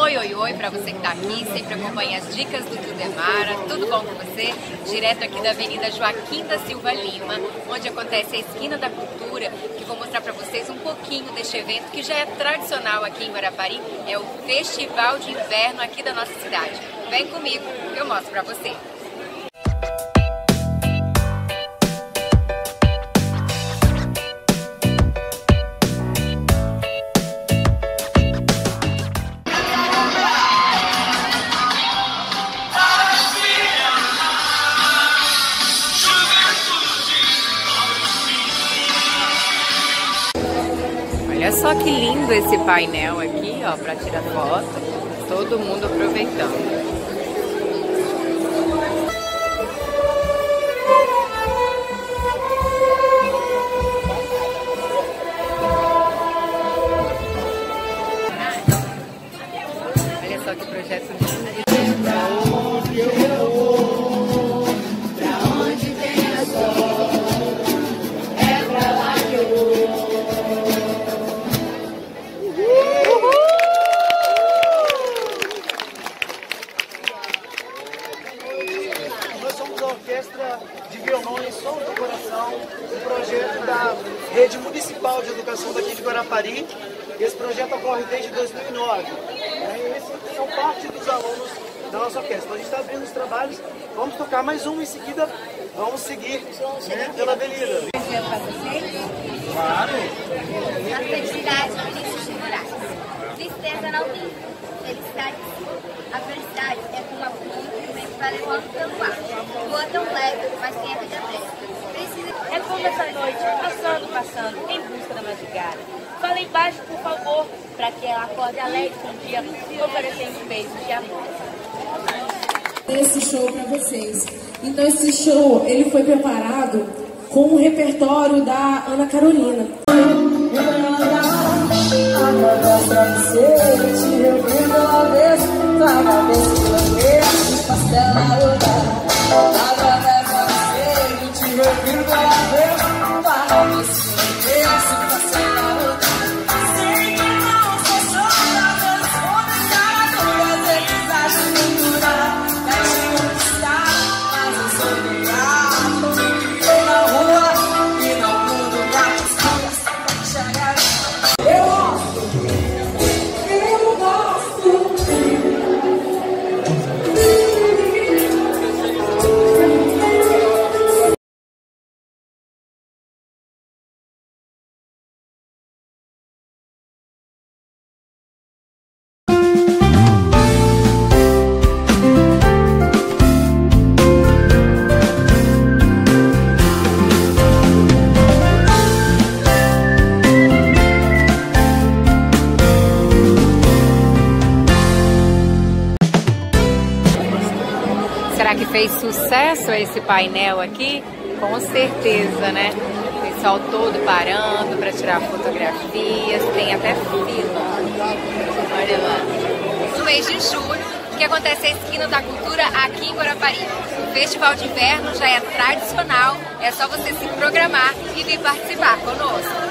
Oi, oi, oi para você que está aqui, sempre acompanha as dicas do Tudemara. Tudo bom com você? Direto aqui da Avenida Joaquim da Silva Lima, onde acontece a Esquina da Cultura, que vou mostrar para vocês um pouquinho deste evento que já é tradicional aqui em Guarapari, é o Festival de Inverno aqui da nossa cidade. Vem comigo eu mostro para você. Só que lindo esse painel aqui, ó, para tirar foto. Todo mundo aproveitando. Um projeto da Rede Municipal de Educação daqui de Guarapari. Esse projeto ocorre desde 2009. né, E esses são parte dos alunos da nossa orquestra. Então, a gente está abrindo os trabalhos, vamos tocar mais um em seguida, vamos seguir né, pela avenida. Claro! A felicidade existe segurar. Tristeza não tem. Felicidade sim. A felicidade é como uma pluma que o vai levando pelo ar. Voa tão leve, mas tem a vida presa. Precisa É como essa noite, passando, passando, em busca da madrugada. Por favor, para que ela acorde alegre com o dia, oferecendo beijos de amor. esse show para vocês. Então esse show ele foi preparado com o repertório da Ana Carolina. Eu fez sucesso esse painel aqui? Com certeza, né? O pessoal todo parando para tirar fotografias, tem até fila. Olha lá. No mês de julho, que acontece a Esquina da Cultura aqui em Guarapari. O Festival de Inverno já é tradicional, é só você se programar e vir participar conosco.